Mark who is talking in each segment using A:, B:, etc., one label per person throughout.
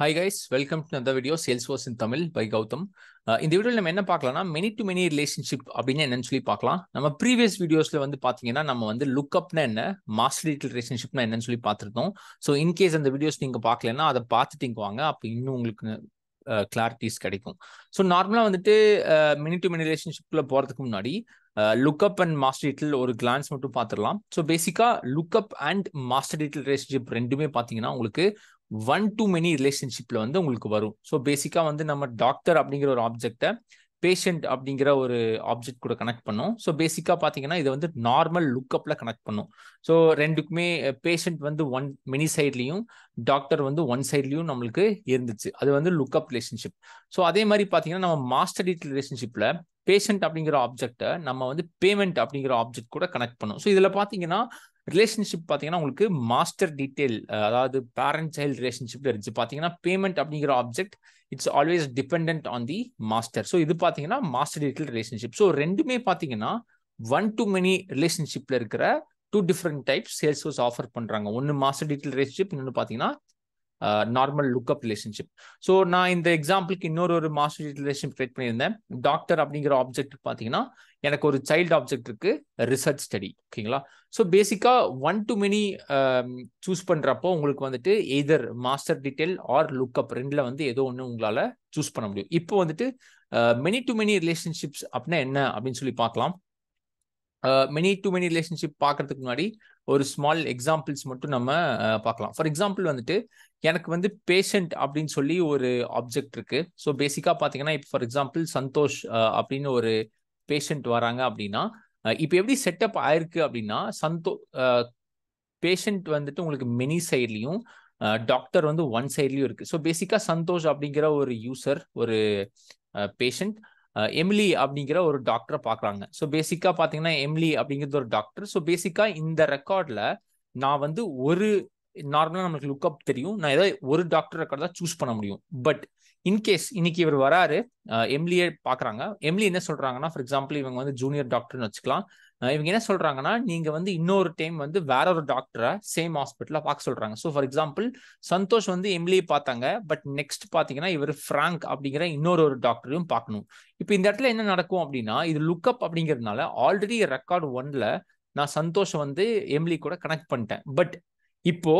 A: Hi guys welcome to அந்த video Salesforce in Tamil by Gautham இந்த வீடியோவில் நம்ம என்ன பார்க்கலாம்னா மெனி டு மெனி ரிலேஷன்ஷிப் அப்படின்னு என்னன்னு சொல்லி பார்க்கலாம். நம்ம ப்ரீவியஸ் வீடியோஸில் வந்து பார்த்தீங்கன்னா நம்ம வந்து லுக்அப்னா என்ன மாஸ்டர் டீட்டல் ரிலேஷன்ஷிப்னா என்னன்னு சொல்லி பார்த்துருந்தோம். ஸோ இன்கேஸ் அந்த வீடியோஸ் நீங்கள் பார்க்கலன்னா அதை பார்த்துட்டு இங்கே வாங்க அப்போ இன்னும் உங்களுக்கு கிளாரிட்டிஸ் கிடைக்கும். ஸோ நார்மலாக வந்துட்டு மினி டு மினி ரிலேஷன்ஷிப்பில் போகிறதுக்கு முன்னாடி லுக்அப் அண்ட் மாஸ்டர் டீட்டில் ஒரு கிளான்ஸ் மட்டும் பார்த்துடலாம். ஸோ பேசிக்காக lookup and master detail relationship ரெண்டுமே பார்த்தீங்கன்னா உங்களுக்கு ஒன் டு மெனி ரிலேஷன்ஷிப்ல வந்து உங்களுக்கு வரும். ஸோ பேசிக்கா வந்து நம்ம டாக்டர் அப்படிங்கிற ஒரு ஆப்ஜெக்டை பேஷண்ட் அப்படிங்கிற ஒரு ஆப்ஜெக்ட் கூட கனெக்ட் பண்ணும். ஸோ பேசிக்காக பார்த்தீங்கன்னா இதை வந்து நார்மல் லுக்கப்பில் கனெக்ட் பண்ணும். ஸோ ரெண்டுக்குமே பேஷண்ட் வந்து ஒன் மெனி சைட்லையும் டாக்டர் வந்து ஒன் சைட்லேயும் நம்மளுக்கு இருந்துச்சு. அது வந்து லுக்கப் ரிலேஷன்ஷிப் ஸோ அதே மாதிரி பார்த்தீங்கன்னா நம்ம மாஸ்டர் டீட்டெயில் ரிலேஷன்ஷிப்பில் பேஷண்ட் அப்படிங்கிற ஆப்ஜெக்டை நம்ம வந்து பேமெண்ட் அப்படிங்கிற ஆப்ஜெக்ட் கூட கனெக்ட் பண்ணும். ஸோ இதில் பார்த்தீங்கன்னா ரிலேஷன்ஷிப் பார்த்தீங்கன்னா உங்களுக்கு மாஸ்டர் டீட்டெயில் அதாவது பேரண்ட் சைல்டு ரிலேஷன்ஷிப் இருந்துச்சு. பார்த்தீங்கன்னா பேமெண்ட் அப்படிங்கிற object it's always depend on the master so இது பார்த்தீங்கன்னா மாஸ்டர் டீட்டெயில் ரிலேஷன்ஷிப் ஸோ ரெண்டுமே பார்த்தீங்கன்னா ஒன் டு மெனி ரிலேஷன்ஷிப்பில் இருக்கிற two different type Salesforce offer பண்ணுறாங்க ஒன்று மாஸ்டர் டீட்டெயில் ரிலேஷன்ஷிப் இன்னொன்று பார்த்தீங்கன்னா நார்மல் லுக்அப் ரிலேஷன்ஷிப் ஸோ நான் இந்த எக்ஸாம்பிளுக்கு இன்னொரு ஒரு மாஸ்டர் ரிலேஷன் கிரியேட் பண்ணியிருந்தேன். டாக்டர் அப்படிங்கிற ஆப்ஜெக்ட் பார்த்தீங்கன்னா எனக்கு ஒரு சைல்டு ஆப்ஜெக்ட் இருக்கு ரிசர்ச் ஸ்டடி ஓகேங்களா ஸோ பேசிக்காக ஒன் டு மெனி சூஸ் பண்ணுறப்போ உங்களுக்கு வந்துட்டு either master detail or lookup ரெண்டில் வந்து ஏதோ ஒன்று உங்களால் சூஸ் பண்ண முடியும். இப்போ வந்துட்டு மெனி டு மெனி ரிலேஷன்ஷிப்ஸ் அப்படின்னா என்ன அப்படின்னு சொல்லி பார்க்கலாம். மெனி டு மெனி ரிலேஷன்ஷிப் பார்க்கறதுக்கு முன்னாடி ஒரு ஸ்மால் எக்ஸாம்பிள்ஸ் மட்டும் நம்ம பார்க்கலாம் ஃபார் எக்ஸாம்பிள் வந்துட்டு எனக்கு வந்து பேஷண்ட் அப்படின்னு சொல்லி ஒரு ஆப்ஜெக்ட் இருக்கு. ஸோ பேசிக்காக பார்த்தீங்கன்னா இப்போ ஃபார் எக்ஸாம்பிள் சந்தோஷ் அப்படின்னு ஒரு பேஷண்ட் வராங்க அப்படின்னா இப்போ எப்படி செட்டப் ஆயிருக்கு அப்படின்னா சந்தோ பேஷண்ட் வந்துட்டு உங்களுக்கு மெனி சைட்லையும் டாக்டர் வந்து ஒன் சைட்லையும் இருக்கு. ஸோ பேசிக்காக சந்தோஷ் அப்படிங்கிற ஒரு யூசர் ஒரு பேஷண்ட் எம்லி அப்படிங்கிற ஒரு டாக்டரை பார்க்குறாங்க. ஸோ பேசிக்காக பார்த்தீங்கன்னா எம்லி அப்படிங்கிறது ஒரு டாக்டர் ஸோ பேசிக்காக இந்த ரெக்கார்டில் நான் வந்து ஒரு நார்மலாக நம்மளுக்கு லுக்அப் தெரியும். நான் ஏதாவது ஒரு டாக்டர் ரெக்கார்ட் தான் சூஸ் பண்ண முடியும். பட் இன்கேஸ் இன்னைக்கு இவர் வராரு எம்லியே பார்க்குறாங்க. எம்லி என்ன சொல்றாங்கன்னா ஃபார் எக்ஸாம்பிள் இவங்க வந்து ஜூனியர் டாக்டர்னு வச்சுக்கலாம். இவங்க என்ன சொல்றாங்கன்னா நீங்க வந்து இன்னொரு டைம் வந்து வேற ஒரு டாக்டரை சேம் ஹாஸ்பிட்டல பார்க்க சொல்றாங்க. ஸோ ஃபார் எக்ஸாம்பிள் சந்தோஷ் வந்து எம்லியை பார்த்தாங்க. பட் நெக்ஸ்ட் பாத்தீங்கன்னா இவர் ஃப்ராங்க் அப்படிங்கிற இன்னொரு ஒரு டாக்டரையும் பார்க்கணும். இப்போ இந்த இடத்துல என்ன நடக்கும் அப்படின்னா இது லுக்அப் அப்படிங்கிறதுனால ஆல்ரெடி ரெக்கார்டு ஒன்ல நான் சந்தோஷம் வந்து எம்லி கூட கனெக்ட் பண்ணிட்டேன். பட் இப்போ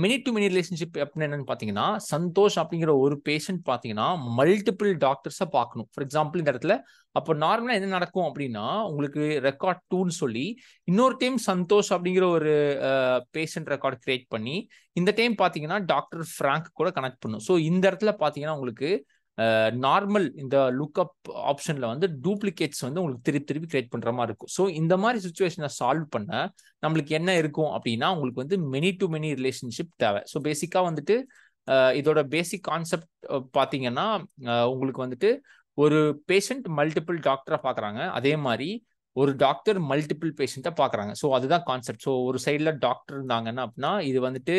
A: மினி டு மினி ரிலேஷன்ஷிப் அப்படின்னு என்னன்னு பாத்தீங்கன்னா சந்தோஷ் அப்படிங்கிற ஒரு பேஷண்ட் பாத்தீங்கன்னா மல்டிபிள் டாக்டர்ஸை பார்க்கணும் ஃபார் எக்ஸாம்பிள் இந்த இடத்துல அப்போ நார்மலா என்ன நடக்கும் அப்படின்னா உங்களுக்கு ரெக்கார்ட் டூன்னு சொல்லி இன்னொரு டைம் சந்தோஷ் அப்படிங்கிற ஒரு பேஷண்ட் ரெக்கார்ட் கிரியேட் பண்ணி இந்த டைம் பாத்தீங்கன்னா டாக்டர் ஃப்ராங்க் கூட கனெக்ட் பண்ணும். ஸோ இந்த இடத்துல பாத்தீங்கன்னா உங்களுக்கு நார்மல் இந்த லுக்அப் ஆப்ஷன்ல வந்து டூப்ளிகேட்ஸ் வந்து உங்களுக்கு திருப்பி திருப்பி கிரியேட் பண்ற மாதிரி இருக்கும். ஸோ இந்த மாதிரி சுச்சுவேஷனை சால்வ் பண்ண நம்மளுக்கு என்ன இருக்கும் அப்படின்னா உங்களுக்கு வந்து மெனி டு மெனி ரிலேஷன்ஷிப் தேவை. ஸோ பேசிக்கா வந்துட்டு இதோட பேசிக் கான்செப்ட் பார்த்தீங்கன்னா உங்களுக்கு வந்துட்டு ஒரு பேஷண்ட் மல்டிபிள் டாக்டரை பார்க்குறாங்க அதே மாதிரி ஒரு டாக்டர் மல்டிபிள் பேஷண்ட்டை பார்க்குறாங்க ஸோ அதுதான் கான்செப்ட் ஸோ ஒரு சைடில் டாக்டர் இருந்தாங்கன்னா அப்படின்னா இது வந்துட்டு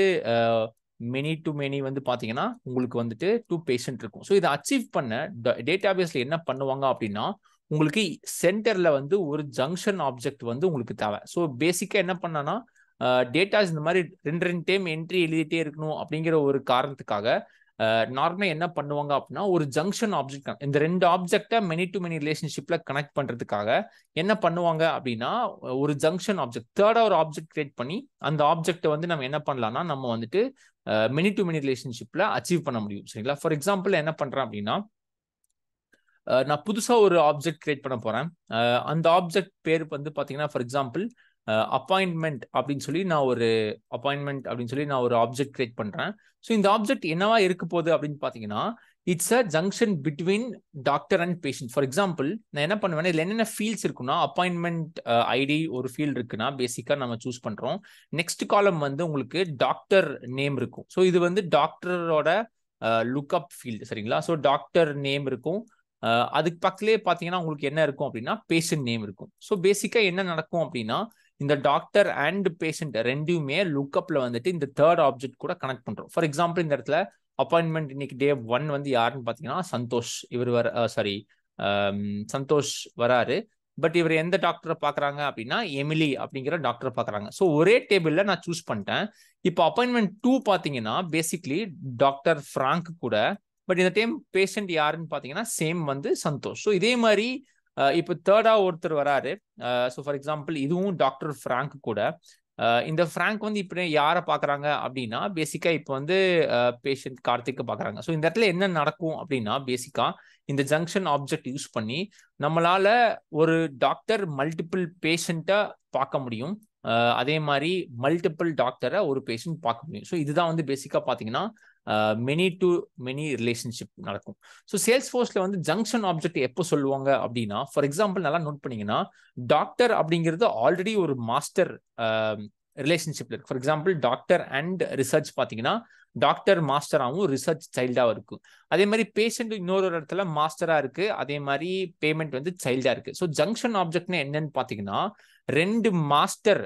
A: மெனி டு மெனி வந்து பார்த்தீங்கன்னா உங்களுக்கு வந்துட்டு டூ பேஷண்ட் இருக்கும். ஸோ இதை அச்சீவ் பண்ண டேட்டா பேஸில் என்ன பண்ணுவாங்க அப்படின்னா உங்களுக்கு சென்டரில் வந்து ஒரு ஜங்ஷன் ஆப்ஜெக்ட் வந்து உங்களுக்கு தேவை. ஸோ பேசிக்காக என்ன பண்ணனா டேட்டாஸ் இந்த மாதிரி ரெண்டு ரெண்டு டைம் என்ட்ரி எழுதிட்டே இருக்கணும் அப்படிங்கிற ஒரு காரணத்துக்காக நார்மலாக என்ன பண்ணுவாங்க அப்படின்னா ஒரு ஜங்ஷன் ஆப்ஜெக்ட் இந்த ரெண்டு ஆப்ஜெக்டை மெனி டு மெனி ரிலேஷன்ஷிப்ல கனெக்ட் பண்றதுக்காக என்ன பண்ணுவாங்க அப்படின்னா ஒரு ஜங்ஷன் ஆப்ஜெக்ட் தேர்டா ஒரு ஆப்ஜெக்ட் கிரியேட் பண்ணி அந்த ஆப்ஜெக்டை வந்து நம்ம என்ன பண்ணலாம்னா நம்ம வந்துட்டு மெனி டு மெனி ரிலேஷன்ஷிப்ல அச்சீவ் பண்ண முடியும். சரிங்களா? ஃபார் எக்ஸாம்பிள் என்ன பண்றேன் அப்படின்னா நான் புதுசாக ஒரு ஆப்ஜெக்ட் கிரியேட் பண்ண போறேன். அந்த ஆப்ஜெக்ட் பேர் வந்து பார்த்தீங்கன்னா ஃபார் எக்ஸாம்பிள் அப்பாயின்மெண்ட் அப்படின்னு சொல்லி நான் ஒரு அப்பாயின்மெண்ட் அப்படின்னு சொல்லி நான் ஒரு ஆப்ஜெக்ட் கிரியேட் பண்றேன். ஸோ இந்த ஆப்ஜெக்ட் என்னவா இருக்க போகுது அப்படின்னு பார்த்தீங்கன்னா it's a junction between doctor and patient for example நான் என்ன பண்ணுவேன் இதில் என்னென்ன ஃபீல்ட்ஸ் இருக்குன்னா அப்பாயின்மெண்ட் ஐடி ஒரு ஃபீல்டு இருக்குன்னா பேசிக்காக நம்ம சூஸ் பண்ணுறோம் நெக்ஸ்ட் காலம் வந்து உங்களுக்கு டாக்டர் நேம் இருக்கும். ஸோ இது வந்து டாக்டரோட லுக்அப் ஃபீல்டு சரிங்களா? ஸோ டாக்டர் நேம் இருக்கும். அதுக்கு பக்கத்துலேயே பார்த்தீங்கன்னா உங்களுக்கு என்ன இருக்கும் அப்படின்னா பேஷண்ட் நேம் இருக்கும். ஸோ பேசிக்காக என்ன நடக்கும் அப்படின்னா இந்த டாக்டர் அண்ட் பேஷண்ட் ரெண்டுமே லுக்அப்ல வந்துட்டு இந்த தேர்ட் ஆப்ஜெக்ட் கூட கனெக்ட் பண்றோம். ஃபார் எக்ஸாம்பிள் இந்த இடத்துல அப்பாயின்மெண்ட் இன்னைக்கு டே ஒன் வந்து யாருன்னு பார்த்தீங்கன்னா சந்தோஷ். இவர் வர சாரி சந்தோஷ் வராரு. பட் இவர் எந்த டாக்டரை பார்க்குறாங்க அப்படின்னா எமிலி அப்படிங்கிற டாக்டரை பார்க்குறாங்க. ஸோ ஒரே டேபிளில் நான் சூஸ் பண்ணிட்டேன். இப்போ அப்பாயின்மெண்ட் டூ பார்த்தீங்கன்னா பேசிக்லி டாக்டர் ஃப்ராங்க் கூட பட் இந்த டைம் பேஷண்ட் யாருன்னு பார்த்தீங்கன்னா சேம் வந்து சந்தோஷ். ஸோ இதே மாதிரி இப்போ தேர்டா ஒருத்தர் வராரு. ஸோ ஃபார் எக்ஸாம்பிள் இதுவும் டாக்டர் ஃப்ராங்க் கூட. இந்த ஃப்ராங்க் வந்து இப்போ யாரை பார்க்குறாங்க அப்படின்னா பேசிக்காக இப்போ வந்து பேஷண்ட் கார்த்திக்கை பார்க்குறாங்க ஸோ இந்த இடத்துல என்ன நடக்கும் அப்படின்னா பேசிக்காக இந்த ஜங்ஷன் ஆப்ஜெக்ட் யூஸ் பண்ணி நம்மளால ஒரு டாக்டர் மல்டிபிள் பேஷண்ட்டை பார்க்க முடியும். அதே மாதிரி மல்டிபிள் டாக்டரை ஒரு பேஷண்ட் பார்க்க முடியும். ஸோ இதுதான் வந்து பேசிக்காக பார்த்தீங்கன்னா மெனி டு மெனி ரிலேஷன்ஷிப் நடக்கும். ஸோ சேல்ஸ் ஃபோர்ஸில் வந்து ஜங்ஷன் ஆப்ஜெக்ட் எப்போ சொல்லுவாங்க அப்படின்னா ஃபார் எக்ஸாம்பிள் நல்லா நோட் பண்ணீங்கன்னா டாக்டர் அப்படிங்கிறது ஆல்ரெடி ஒரு மாஸ்டர் ரிலேஷன்ஷிப்ல இருக்கு. For example doctor and research பார்த்தீங்கன்னா டாக்டர் மாஸ்டராகவும் ரிசர்ச் சைல்டாகவும் இருக்கும் அதே மாதிரி பேஷண்ட் இன்னொரு இடத்துல மாஸ்டராக இருக்கு. அதே மாதிரி பேமெண்ட் வந்து சைல்டா இருக்கு. ஸோ ஜங்ஷன் ஆப்ஜெக்ட்னு என்னன்னு பார்த்தீங்கன்னா ரெண்டு மாஸ்டர்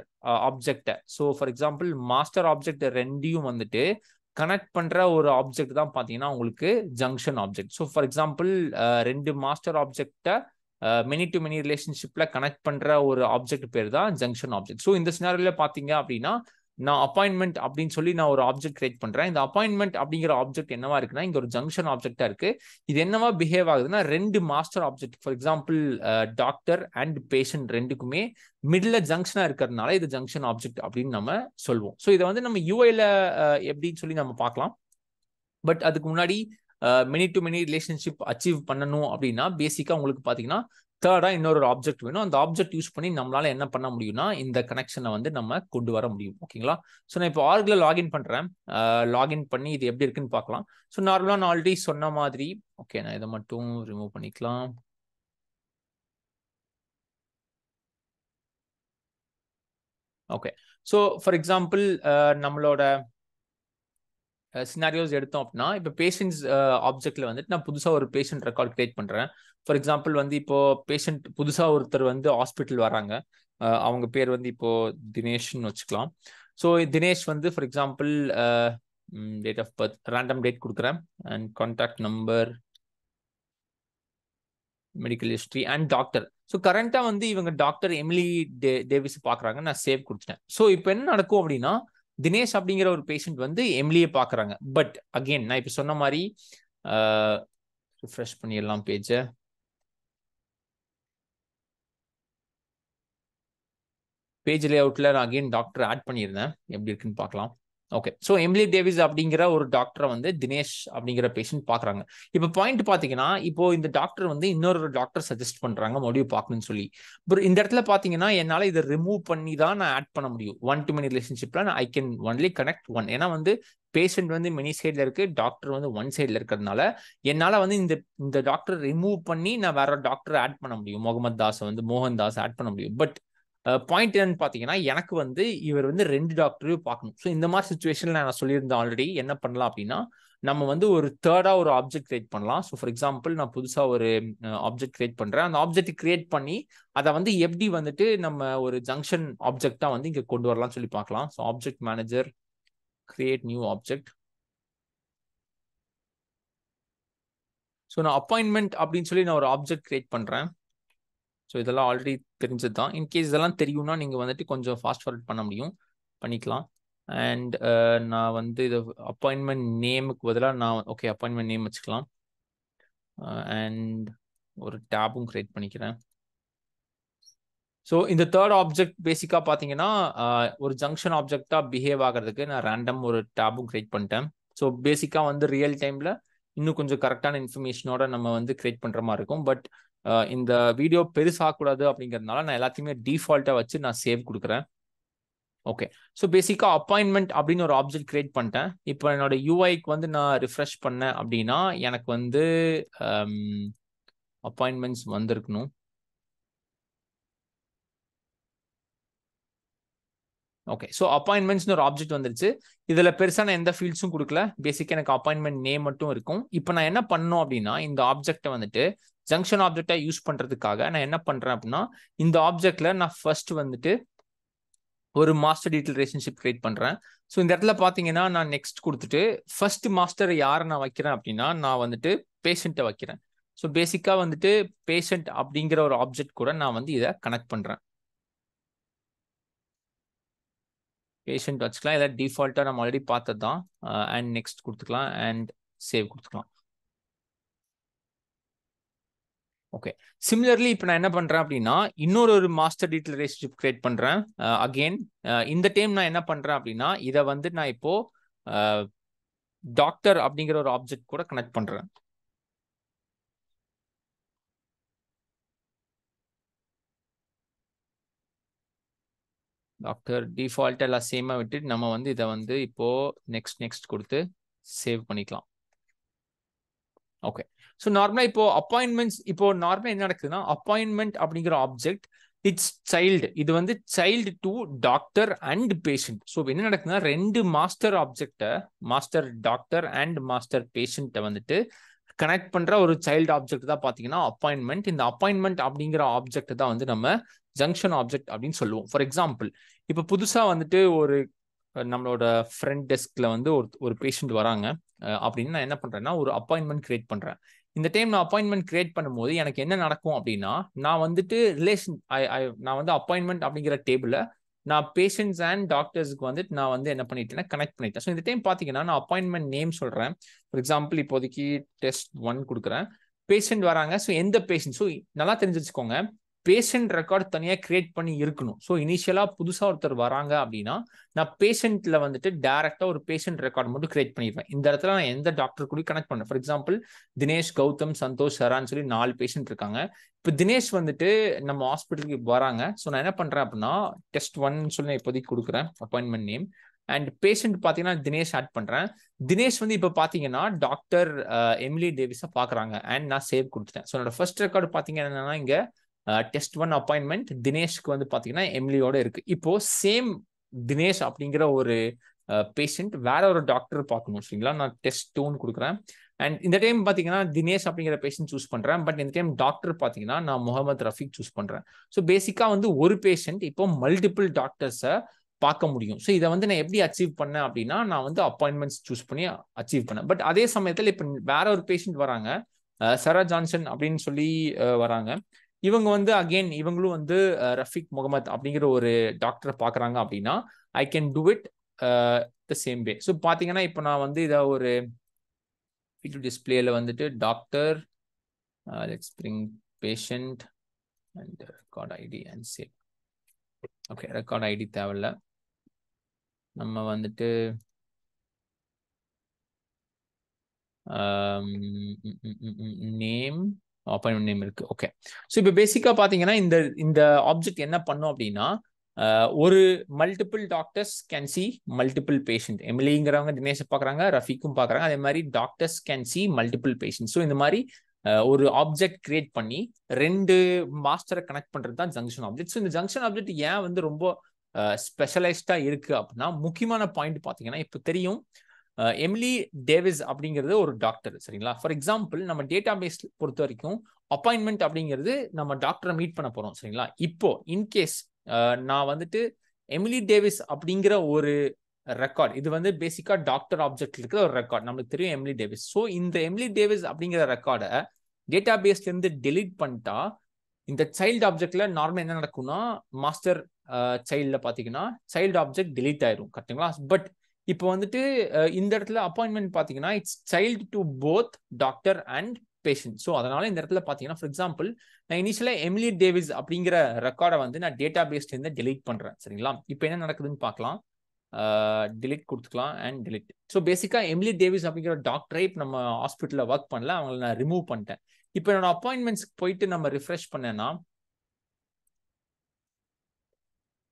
A: ஆப்ஜெக்டை so for example master object ரெண்டையும் வந்துட்டு கனெக்ட் பண்ற ஒரு ஆப்ஜெக்ட் தான் பார்த்தீங்கன்னா உங்களுக்கு junction object so for example ரெண்டு மாஸ்டர் ஆப்ஜெக்டை மெனி டு மெனி ரிலேஷன்ஷிப்ல கனெக்ட் பண்ற ஒரு ஆப்ஜெக்ட் பேர் தான் ஜங்ஷன் ஆப்ஜெக்ட் ஸோ இந்த சினாரியில் பார்த்தீங்க அப்படின்னா நான் அப்பாயின்மெண்ட் அப்படின்னு சொல்லி நான் ஒரு ஆப்ஜெக்ட் கிரியேட் பண்றேன். இந்த அப்பாயின்மெண்ட் அப்படிங்கிற ஆப்ஜெக்ட் என்னவா இருக்குன்னா இங்க ஒரு ஜங்ஷன் ஆப்ஜெக்டா இருக்கு. இது என்னவா பிஹேவ் ஆகுதுன்னா ரெண்டு master object for example doctor and patient ரெண்டுக்குமே மிடில் ஜங்ஷனா இருக்கிறதுனால இது ஜங்ஷன் ஆப்ஜெக்ட் அப்படின்னு நம்ம சொல்லுவோம் ஸோ இதை வந்து நம்ம யூஐல எப்படின்னு சொல்லி நம்ம பார்க்கலாம். பட் அதுக்கு முன்னாடி many to many relationship achieve பண்ணணும் அப்படின்னா பேசிக்காக உங்களுக்கு பார்த்தீங்கன்னா தேர்டாக இன்னொரு ஆப்ஜெக்ட் வேணும். அந்த ஆப்ஜெக்ட் யூஸ் பண்ணி நம்மளால என்ன பண்ண முடியும்னா இந்த கனெக்ஷனை வந்து நம்ம கொண்டு வர முடியும். ஓகேங்களா ஸோ நான் இப்போ ஆர்கில் லாகின் பண்ணுறேன் லாகின் பண்ணி இது எப்படி இருக்குன்னு பார்க்கலாம். ஸோ நார்மலாக நான் ஆல்ரெடி சொன்ன மாதிரி ஓகே நான் இதை மட்டும் ரிமூவ் பண்ணிக்கலாம். ஓகே ஸோ ஃபார் எக்ஸாம்பிள் நம்மளோட சினாரியோஸ் எடுத்தோம் அப்படின்னா இப்போ பேஷண்ட்ஸ் ஆப்ஜெக்ட்ல வந்துட்டு நான் புதுசாக ஒரு பேஷண்ட் ரெக்கார்ட் கிரியேட் பண்ணுறேன் ஃபார் எக்ஸாம்பிள் வந்து இப்போ பேஷண்ட் புதுசாக ஒருத்தர் வந்து ஹாஸ்பிட்டல் வராங்க. அவங்க பேர் வந்து இப்போ தினேஷ்னு வச்சுக்கலாம். ஸோ தினேஷ் வந்து for example date of birth random date கொடுக்குறேன். And contact number medical history and doctor so கரண்ட்டாக வந்து இவங்க டாக்டர் எமிலி டே டேவிஸ் பார்க்குறாங்க நான் சேவ் கொடுத்துட்டேன். ஸோ இப்போ என்ன நடக்கும் அப்படின்னா தினேஷ் அப்படிங்கிற ஒரு பேஷண்ட் வந்து எமிலியை பார்க்குறாங்க பட் அகெயின் நான் இப்போ சொன்ன மாதிரி ரிஃப்ரெஷ் பண்ணிடலாம் பேஜை பேஜ் லே அவுட்ல நான் அகெயின் டாக்டர் ஆட் பண்ணியிருந்தேன். எப்படி இருக்குன்னு பார்க்கலாம். ஓகே ஸோ எம்லி டேவிஸ் அப்படிங்கிற ஒரு டாக்டரை வந்து தினேஷ் அப்படிங்கிற பேஷண்ட் பார்க்குறாங்க. இப்போ பாயிண்ட் பார்த்தீங்கன்னா இப்போ இந்த டாக்டர் வந்து இன்னொரு டாக்டர் சஜஸ்ட் பண்ணுறாங்க மறுபடியும் பார்க்கணும்னு சொல்லி. இப்போ இந்த இடத்துல பார்த்தீங்கன்னா என்னால் இதை ரிமூவ் பண்ணி தான் நான் ஆட் பண்ண முடியும். ஒன் டு மெனி ரிலேஷன்ஷிப்பில் நான் I can only connect one ஏன்னா வந்து பேஷண்ட் வந்து மெனி சைடில் இருக்கு டாக்டர் வந்து ஒன் சைடில் இருக்கிறதுனால என்னால் வந்து இந்த இந்த டாக்டர் ரிமூவ் பண்ணி நான் வேற டாக்டர் ஆட் பண்ண முடியும். முகமது தாஸ் வந்து மோகன் தாஸ் ஆட் பண்ண முடியும். பட் பாயிண்ட் என்னன்னு பார்த்தீங்கன்னா எனக்கு வந்து இவர் வந்து ரெண்டு டாக்டரையும் பார்க்கணும் ஸோ இந்த மாதிரி சுச்சுவேஷனில் நான் சொல்லியிருந்தேன் ஆல்ரெடி என்ன பண்ணலாம் அப்படின்னா நம்ம வந்து ஒரு தேர்டாக ஒரு ஆப்ஜெக்ட் கிரியேட் பண்ணலாம். ஸோ ஃபார் எக்ஸாம்பிள் நான் புதுசாக ஒரு ஆப்ஜெக்ட் கிரியேட் பண்ணுறேன் அந்த ஆப்ஜெக்ட் கிரியேட் பண்ணி அதை வந்து எப்படி வந்துட்டு நம்ம ஒரு ஜங்ஷன் ஆப்ஜெக்டாக வந்து இங்கே கொண்டு வரலாம்னு சொல்லி பார்க்கலாம் so object manager create new object so நான் அப்பாயின்மெண்ட் அப்படின்னு சொல்லி நான் ஒரு ஆப்ஜெக்ட் கிரியேட் பண்ணுறேன் ஸோ இதெல்லாம் ஆல்ரெடி தெரிஞ்சது தான் இன்கேஸ் இதெல்லாம் தெரியும்னா நீங்கள் வந்துட்டு கொஞ்சம் ஃபாஸ்ட் ஃபார்வர்ட் பண்ண முடியும். பண்ணிக்கலாம். அண்ட் uh, நான் வந்து இது அப்பாயின்மெண்ட் நேமுக்கு பதிலாக நான் ஓகே அப்பாயின்மெண்ட் நேம் வச்சுக்கலாம். Uh, அண்ட் ஒரு டேபும் க்ரியேட் பண்ணிக்கிறேன். ஸோ இந்த தேர்ட் ஆப்ஜெக்ட் பேசிக்காக பார்த்தீங்கன்னா uh, ஒரு ஜங்ஷன் ஆப்ஜெக்டாக பிஹேவ் ஆகிறதுக்கு நான் ரேண்டம் ஒரு டேபும் க்ரியேட் பண்ணிட்டேன். ஸோ பேசிக்காக வந்து ரியல் டைமில் இன்னும் கொஞ்சம் கரெக்டான இன்ஃபர்மேஷனோட நம்ம வந்து கிரியேட் பண்ணுற மாதிரி இருக்கும். பட் இந்த வீடியோ பெருசாகக்கூடாது அப்படிங்கிறதுனால நான் எல்லாத்தையுமே டிஃபால்ட்டாக வச்சு நான் சேவ் கொடுக்குறேன். ஓகே ஸோ பேசிக்காக அப்பாயின்மெண்ட் அப்படின்னு ஒரு ஆப்ஜெக்ட் கிரியேட் பண்ணிட்டேன். இப்போ என்னோட யூஐக்கு வந்து நான் ரிஃப்ரெஷ் பண்ணேன் அப்படின்னா எனக்கு வந்து um, அப்பாயின்மெண்ட்ஸ் வந்திருக்கணும். ஓகே ஸோ அப்பாயின்மெண்ட்ஸ்னு ஒரு ஆப்ஜெக்ட் வந்துருச்சு. இதில் பெருசான எந்த ஃபீல்ட்ஸும் கொடுக்கல. பேசிக்காக எனக்கு அப்பாயின்மெண்ட் நேம் மட்டும் இருக்கும். இப்போ நான் என்ன பண்ணோம் அப்படின்னா இந்த ஆப்ஜெக்டை வந்துட்டு ஜங்ஷன் ஆப்ஜெக்டை யூஸ் பண்ணுறதுக்காக நான் என்ன பண்ணுறேன் அப்படின்னா இந்த ஆப்ஜெக்டில் நான் ஃபர்ஸ்ட் வந்துட்டு ஒரு மாஸ்டர் டீட்டெயில் ரிலேஷன்ஷிப் கிரியேட் பண்ணுறேன் ஸோ இந்த இடத்துல பார்த்தீங்கன்னா நான் நெக்ஸ்ட் கொடுத்துட்டு ஃபர்ஸ்ட் மாஸ்டர் யாரை நான் வைக்கிறேன் அப்படின்னா நான் வந்துட்டு பேஷண்ட்டை வைக்கிறேன். ஸோ பேசிக்காக வந்துட்டு பேஷண்ட் அப்படிங்கிற ஒரு ஆப்ஜெக்ட் கூட நான் வந்து இதை கனெக்ட் பண்ணுறேன் பேஷண்ட் வச்சுக்கலாம். இதில் டிஃபால்ட்டாக நம்ம ஆல்ரெடி பார்த்தது தான் அண்ட் நெக்ஸ்ட் கொடுத்துக்கலாம். அண்ட் சேவ் கொடுத்துக்கலாம். ஓகே சிமிலர்லி இப்போ நான் என்ன பண்ணுறேன் அப்படின்னா இன்னொரு ஒரு மாஸ்டர் டீட்டெயில் ரிலேஷன்ஷிப் கிரியேட் பண்ணுறேன் அகெயின் இந்த டைம் நான் என்ன பண்ணுறேன் அப்படின்னா இதை வந்து நான் இப்போ டாக்டர் அப்படிங்கிற ஒரு ஆப்ஜெக்ட் கூட கனெக்ட் பண்ணுறேன் டாக்டர் டிஃபால்ட் எல்லாம் சேமாக விட்டுட்டு நம்ம வந்து இதை வந்து இப்போது நெக்ஸ்ட் நெக்ஸ்ட் கொடுத்து சேவ் பண்ணிக்கலாம். ஓகே ஸோ நார்மலாக இப்போ அப்பாயின்மெண்ட்ஸ் இப்போ நார்மலாக என்ன நடக்குதுன்னா அப்பாயின்மெண்ட் அப்படிங்கிற ஆப்ஜெக்ட் இட்ஸ் சைல்டு இது வந்து child to doctor and patient so என்ன நடக்குதுன்னா ரெண்டு மாஸ்டர் ஆப்ஜெக்டை மாஸ்டர் டாக்டர் அண்ட் மாஸ்டர் பேஷண்ட்டை வந்துட்டு கனெக்ட் பண்ணுற ஒரு சைல்டு ஆப்ஜெக்ட் தான் பார்த்தீங்கன்னா அப்பாயின்மெண்ட் இந்த அப்பாயின்மெண்ட் அப்படிங்கிற ஆப்ஜெக்ட் தான் வந்து நம்ம ஜங்ஷன் ஆப்ஜெக்ட் அப்படின்னு சொல்லுவோம். ஃபார் எக்ஸாம்பிள் இப்போ புதுசாக வந்துட்டு ஒரு நம்மளோட ஃப்ரண்ட் டெஸ்க்ல வந்து ஒரு ஒரு பேஷண்ட் வராங்க. அப்படின்னு நான் என்ன பண்ணுறேன்னா ஒரு அப்பாயின்மெண்ட் கிரியேட் பண்ணுறேன் இந்த டைம் நான் அப்பாயின்மெண்ட் கிரியேட் பண்ணும்போது எனக்கு என்ன நடக்கும் அப்படின்னா நான் வந்துட்டு ரிலேஷன் ஐ ஐ நான் வந்து அப்பாயின்மெண்ட் அப்படிங்கிற டேபிளில் நான் பேஷண்ட்ஸ் அண்ட் டாக்டர்ஸ்க்கு வந்துட்டு நான் வந்து என்ன பண்ணிட்டேன்னா கனெக்ட் பண்ணிட்டேன். ஸோ இந்த டைம் பார்த்தீங்கன்னா நான் அப்பாயின்மெண்ட் நேம் சொல்கிறேன் ஃபார் எக்ஸாம்பிள் இப்போதைக்கு டெஸ்ட் ஒன் கொடுக்குறேன். பேஷண்ட் வராங்க. ஸோ எந்த பேஷண்ட் ஸோ நல்லா தெரிஞ்சு வச்சுக்கோங்க. பேஷண்ட் ரெக்கார்ட் தனியாக கிரியேட் பண்ணி இருக்கணும். ஸோ இனிஷியலாக புதுசாக ஒருத்தர் வராங்க அப்படின்னா நான் பேஷண்ட்டில் வந்துட்டு டேரெக்டாக ஒரு பேஷண்ட் ரெக்கார்ட் மட்டும் கிரியேட் பண்ணிடுவேன் இந்த இடத்துல நான் எந்த டாக்டர் கூட கனெக்ட் பண்ணேன் ஃபார் எக்ஸாம்பிள் தினேஷ் கௌதம் சந்தோஷ் சரான்னு சொல்லி நாலு பேஷண்ட் இருக்காங்க. இப்போ தினேஷ் வந்துட்டு நம்ம ஹாஸ்பிட்டலுக்கு வராங்க. ஸோ நான் என்ன பண்ணுறேன் அப்படின்னா டெஸ்ட் ஒன் சொல்லி நான் இப்போதைக்கு கொடுக்குறேன் அப்பாயின்மெண்ட் நேம் அண்ட் பேஷண்ட் பார்த்தீங்கன்னா தினேஷ் ஆட் பண்ணுறேன் தினேஷ் வந்து இப்போ பார்த்தீங்கன்னா டாக்டர் எமிலி டேவிஸை பார்க்குறாங்க. அண்ட் நான் சேவ் கொடுத்துட்டேன். ஸோ என்னோட ஃபர்ஸ்ட் ரெக்கார்டு பார்த்தீங்கன்னா என்னன்னா இங்கே டெஸ்ட் ஒன் அப்பாயின்மெண்ட் தினேஷ்க்கு வந்து பார்த்தீங்கன்னா எம்லியோட இருக்கு. இப்போ சேம் தினேஷ் அப்படிங்கிற ஒரு பேஷண்ட் வேற ஒரு டாக்டர் பார்க்கணும் சரிங்களா? நான் டெஸ்ட் டூன்னு கொடுக்குறேன். அண்ட் இந்த டைம் பார்த்தீங்கன்னா தினேஷ் அப்படிங்கிற பேஷண்ட் சூஸ் பண்ணுறேன் பட் இந்த டைம் டாக்டர் பார்த்தீங்கன்னா நான் முகமது ரஃபிக் சூஸ் பண்ணுறேன் ஸோ பேசிக்காக வந்து ஒரு பேஷண்ட் இப்போ மல்டிபிள் டாக்டர்ஸை பார்க்க முடியும். ஸோ இதை வந்து நான் எப்படி அச்சீவ் பண்ணேன் அப்படின்னா நான் வந்து அப்பாயின்மெண்ட்ஸ் சூஸ் பண்ணி அச்சீவ் பண்ணேன். பட் அதே சமயத்தில் இப்போ வேற ஒரு பேஷண்ட் வராங்க சரா ஜான்சன் அப்படின்னு சொல்லி வராங்க. இவங்க வந்து அகெயின் இவங்களும் வந்து ரஃபிக் முகமது அப்படிங்கிற ஒரு டாக்டரை பார்க்குறாங்க அப்படின்னா I can do it the same way so பார்த்தீங்கன்னா இப்போ நான் வந்து இதை ஒரு வீடியோ டிஸ்பிளேல வந்துட்டு doctor let's bring patient and record ID and save okay record ID தேவையில்ல. நம்ம வந்துட்டு நேம் அப்பாயின்மெண்ட் நேம் இருக்கு. ஓகே ஸோ இப்போ பேசிக்காக பார்த்தீங்கன்னா இந்த இந்த ஆப்ஜெக்ட் என்ன பண்ணும் அப்படின்னா ஒரு multiple doctors can see multiple patient எமிலிங்கிறவங்க தினேஷை பார்க்குறாங்க ரஃபிக்கும் பார்க்குறாங்க அதே மாதிரி doctors can see multiple patient so இந்த மாதிரி ஒரு ஆப்ஜெக்ட் கிரியேட் பண்ணி ரெண்டு மாஸ்டரை கனெக்ட் பண்ணுறது தான் ஜங்ஷன் ஆப்ஜெக்ட் ஸோ இந்த ஜங்ஷன் ஆப்ஜெக்ட் ஏன் வந்து ரொம்ப ஸ்பெஷலைஸ்டாக இருக்குது அப்படின்னா முக்கியமான பாயிண்ட் பார்த்தீங்கன்னா இப்போ தெரியும் எமிலி டேவிஸ் அப்படிங்கிறது ஒரு டாக்டர் சரிங்களா? ஃபார் எக்ஸாம்பிள் நம்ம டேட்டா பேஸ் பொறுத்த வரைக்கும் அப்பாயின்மெண்ட் அப்படிங்கிறது நம்ம டாக்டரை மீட் பண்ண போகிறோம் சரிங்களா? இப்போ இன்கேஸ் நான் வந்துட்டு எமிலி டேவிஸ் அப்படிங்கிற ஒரு ரெக்கார்ட் இது வந்து பேசிக்காக டாக்டர் ஆப்ஜெக்ட் இருக்கிற ஒரு ரெக்கார்ட் நம்மளுக்கு தெரியும் எமிலி டேவிஸ். ஸோ இந்த எமிலி டேவிஸ் அப்படிங்கிற ரெக்கார்டை டேட்டா பேஸ்லேருந்து டெலீட் டெலிட் பண்ணிட்டா இந்த சைல்டு ஆப்ஜெக்ட்ல நார்மல் என்ன நடக்கும்னா மாஸ்டர் சைல்டில் பார்த்தீங்கன்னா சைல்டு ஆப்ஜெக்ட் டெலிட் ஆயிரும் கரெக்டுங்களா பட் இப்போ வந்துட்டு இந்த இடத்துல அப்பாயின்மெண்ட் பார்த்தீங்கன்னா it's child to both doctor and patient so அதனால இந்த இடத்துல பார்த்தீங்கன்னா ஃபார் எக்ஸாம்பிள் நான் இனிஷியலாக எமிலி டேவிஸ் அப்படிங்கிற ரெக்கார்டை வந்து நான் டேட்டா பேஸ்லேருந்து டெலிட் பண்ணுறேன் சரிங்களா? இப்போ என்ன நடக்குதுன்னு பார்க்கலாம். டிலிட் கொடுத்துக்கலாம் அண்ட் டிலிட் ஸோ பேசிக்காக எமிலி டேவிஸ் அப்படிங்கிற டாக்டரை இப்போ நம்ம ஹாஸ்பிட்டலில் ஒர்க் பண்ணல. அவங்கள நான் ரிமூவ் பண்ணிட்டேன். இப்போ என்னோட அப்பாயின்மெண்ட்ஸ்க்கு போயிட்டு நம்ம ரிஃப்ரெஷ் பண்ணேன்னா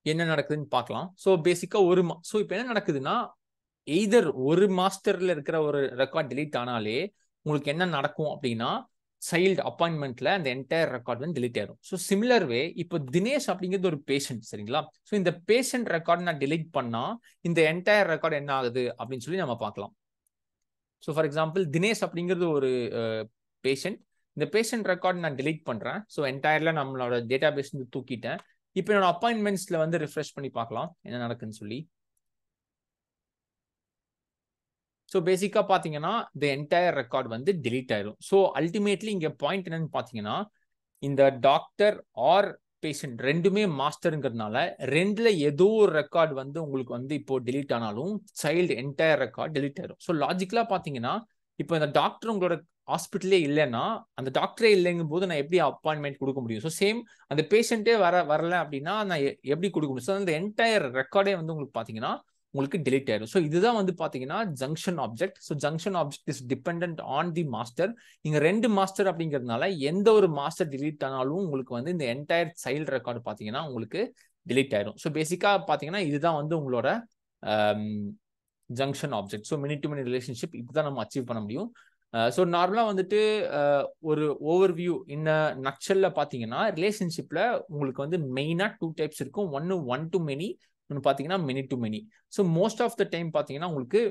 A: என்ன நடக்குதுன்னு பார்க்கலாம். ஸோ பேசிக்காக ஒரு ஸோ இப்போ என்ன நடக்குதுன்னா எய்தர் ஒரு மாஸ்டர்ல இருக்கிற ஒரு ரெக்கார்ட் டெலீட் ஆனாலே உங்களுக்கு என்ன நடக்கும் அப்படின்னா சைல்டு அப்பாயின்மெண்ட்ல அந்த என்டையர் ரெக்கார்ட் வந்து டெலிட் ஆயிரும். ஸோ சிமிலர் வே இப்போ தினேஷ் அப்படிங்கிறது ஒரு பேஷண்ட் சரிங்களா? ஸோ இந்த பேஷண்ட் ரெக்கார்ட் நான் டெலிட் பண்ணா இந்த என்டையர் ரெக்கார்ட் என்ன ஆகுது அப்படின்னு சொல்லி நம்ம பார்க்கலாம். ஸோ ஃபார் எக்ஸாம்பிள் தினேஷ் அப்படிங்கிறது ஒரு பேஷண்ட் இந்த பேஷண்ட் ரெக்கார்ட் நான் டெலிட் பண்றேன். ஸோ என்டையர்ல நம்மளோட டேட்டா பேஸ் வந்து தூக்கிட்டேன். இப்போ என்னோட அப்பாயின்மெண்ட்ஸ்ல வந்து ரிஃப்ரெஷ் பண்ணி பார்க்கலாம் என்ன நடக்குன்னு சொல்லி. ஸோ பேசிக்காக பார்த்தீங்கன்னா த என்டையர் ரெக்கார்ட் வந்து டிலீட் ஆயிரும். ஸோ அல்டிமேட்லி இங்கே பாயிண்ட் என்னன்னு பார்த்தீங்கன்னா இந்த டாக்டர் ஆர் பேஷண்ட் ரெண்டுமே மாஸ்டருங்கிறதுனால ரெண்டுல ஏதோ ஒரு ரெக்கார்ட் வந்து உங்களுக்கு வந்து இப்போ டிலீட் ஆனாலும் சைல்டு என்டையர் ரெக்கார்ட் டிலீட் ஆயிரும். ஸோ லாஜிக்கலாக பார்த்தீங்கன்னா இப்போ இந்த டாக்டர் உங்களோட ஹாஸ்பிட்டலே இல்லைன்னா அந்த டாக்டரே இல்லைங்கும் போது நான் எப்படி அப்பாயின்மெண்ட் கொடுக்க முடியும்? ஸோ சேம் அந்த பேஷண்ட்டே வர வரல அப்படின்னா நான் எப்படி கொடுக்க முடியும்? ஸோ அந்த என்டையர் ரெக்கார்டே வந்து உங்களுக்கு பார்த்தீங்கன்னா உங்களுக்கு டெலிட் ஆயிடும். ஸோ இதுதான் வந்து பார்த்தீங்கன்னா junction object so junction object is depend on the master நீங்கள் ரெண்டு மாஸ்டர் அப்படிங்கிறதுனால எந்த ஒரு மாஸ்டர் டிலீட் ஆனாலும் உங்களுக்கு வந்து இந்த என்டையர் சைல்டு ரெக்கார்டு பார்த்தீங்கன்னா உங்களுக்கு டிலீட் ஆயிடும் ஸோ பேசிக்காக பார்த்தீங்கன்னா இதுதான் வந்து உங்களோட junction object so many to many relationship இதுதான் நம்ம அச்சீவ் பண்ண முடியும். ஸோ நார்மலாக வந்துட்டு ஒரு ஓவர் வியூ இந்த நக்சலில் பார்த்தீங்கன்னா ரிலேஷன்ஷிப்பில் உங்களுக்கு வந்து மெயினாக டூ டைப்ஸ் இருக்கும். ஒன்று ஒன் டு மெனி ஒன்று பார்த்தீங்கன்னா many to many so most of the time பார்த்தீங்கன்னா உங்களுக்கு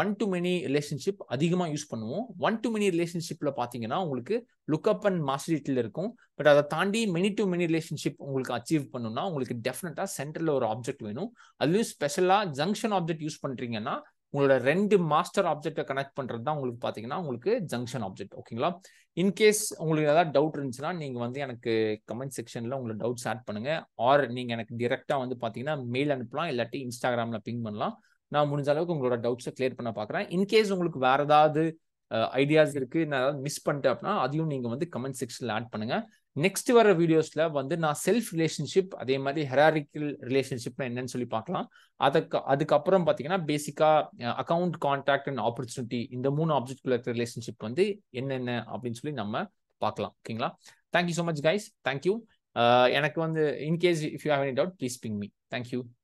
A: ஒன் டு மெனி ரிலேஷன்ஷிப் அதிகமாக யூஸ் பண்ணுவோம். ஒன் டு மெனி ரிலேஷன்ஷிப்பில் பார்த்தீங்கன்னா உங்களுக்கு லுக்அப் அண்ட் மாஸ்டரிட்டியில் இருக்கும். பட் அதை தாண்டி மெனி டு மெனி ரிலேஷன்ஷிப் உங்களுக்கு அச்சீவ் பண்ணணும்னா உங்களுக்கு டெஃபினட்டாக சென்டரில் ஒரு ஆப்ஜெக்ட் வேணும். அதுலேயும் ஸ்பெஷலாக ஜங்ஷன் ஆப்ஜெக்ட் யூஸ் பண்ணுறீங்கன்னா உங்களோட ரெண்டு மாஸ்டர் ஆப்ஜெக்டை கனெக்ட் பண்ணுறது தான் உங்களுக்கு பார்த்தீங்கன்னா உங்களுக்கு ஜங்ஷன் ஆப்ஜெக்ட் ஓகேங்களா இன்கேஸ் உங்களுக்கு ஏதாவது டவுட் இருந்துச்சுன்னா நீங்கள் வந்து எனக்கு கமெண்ட் செக்ஷனில் உங்களுக்கு டவுட்ஸ் ஆட் பண்ணுங்க. ஆர் நீங்கள் எனக்கு டிரெக்டாக வந்து பார்த்தீங்கன்னா மெயில் அனுப்பலாம். இல்லாட்டி இன்ஸ்டாகிராமில் பிங் பண்ணலாம். நான் முடிஞ்ச அளவுக்கு உங்களோட டவுட்ஸை கிளியர் பண்ண பார்க்குறேன் இன்கேஸ் உங்களுக்கு வேற ஏதாவது ஐடியாஸ் இருக்கு நான் ஏதாவது மிஸ் பண்ணிட்டேன் அப்படின்னா அதையும் நீங்கள் வந்து கமெண்ட் செக்ஷனில் ஆட் பண்ணுங்க. நெக்ஸ்ட் வர வீடியோஸ்ல வந்து நான் செல்ஃப் ரிலேஷன்ஷிப் அதே மாதிரி ஹெராரிக்கல் ரிலேஷன்ஷிப்னா என்னன்னு சொல்லி பார்க்கலாம். அதுக்கு அதுக்கப்புறம் பார்த்தீங்கன்னா பேசிக்கா அக்கௌண்ட் கான்டாக்ட் அண்ட் ஆப்பர்ச்சுனிட்டி இந்த மூணு ஆப்ஜெக்ட்குள்ள இருக்கிற ரிலேஷன்ஷிப் வந்து என்னென்ன அப்படின்னு சொல்லி நம்ம பார்க்கலாம். ஓகேங்களா thank you so much guys thank you எனக்கு வந்து in case if you have any doubt please ping me thank you